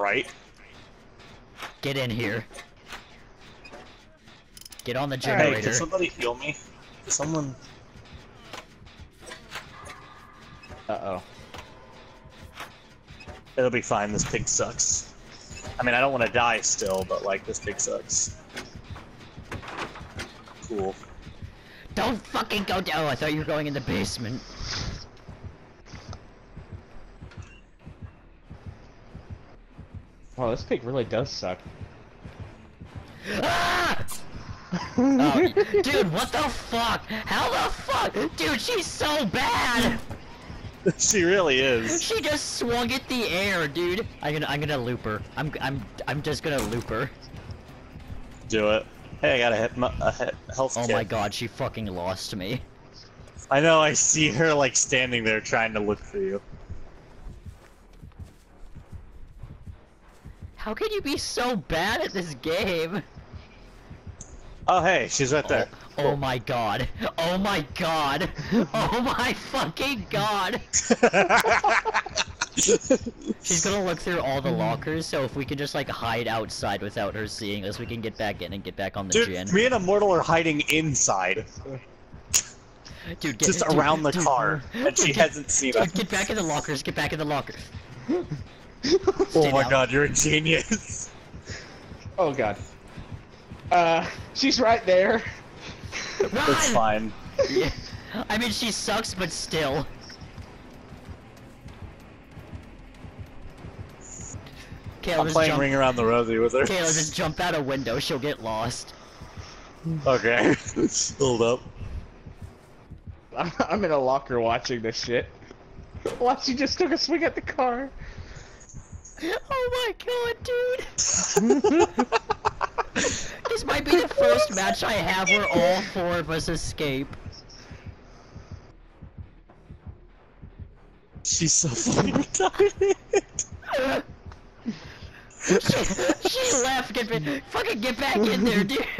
right. Get in here. Get on the generator. Hey, can somebody heal me? Someone. Uh oh. It'll be fine. This pig sucks. I mean, I don't want to die still, but like this pig sucks. Cool. Don't fucking go down. Oh, I thought you were going in the basement. Wow, this pig really does suck. Ah! oh, dude, what the fuck? How the fuck? Dude, she's so bad! she really is. She just swung at the air, dude. I'm gonna, I'm gonna loop her. I'm, I'm, I'm just gonna loop her. Do it. Hey, I got a, hit, a hit, health Oh kit. my god, she fucking lost me. I know. I see her like standing there trying to look for you. How can you be so bad at this game? Oh, hey, she's right there. Oh, oh my god. Oh my god. Oh my fucking god. She's gonna look through all the lockers, so if we can just like hide outside without her seeing us, we can get back in and get back on the Dude, gen. me and Immortal are hiding inside, Dude, get, just dude, around the dude, car, and she dude, hasn't seen us. Get back in the lockers, get back in the lockers. Oh my god, you're a genius. Oh god. Uh, she's right there. Run! It's fine. Yeah. I mean, she sucks, but still. Kayla, I'm just playing jump. Ring Around the Rosie with her. Kayla, just jump out a window. She'll get lost. Okay. Hold up. I'm, I'm in a locker watching this shit. Watch, she just took a swing at the car. Oh my god, dude! this might be the first match I have where all four of us escape. She's so fucking retarded. she, she left. Get, fucking get back in there, dude.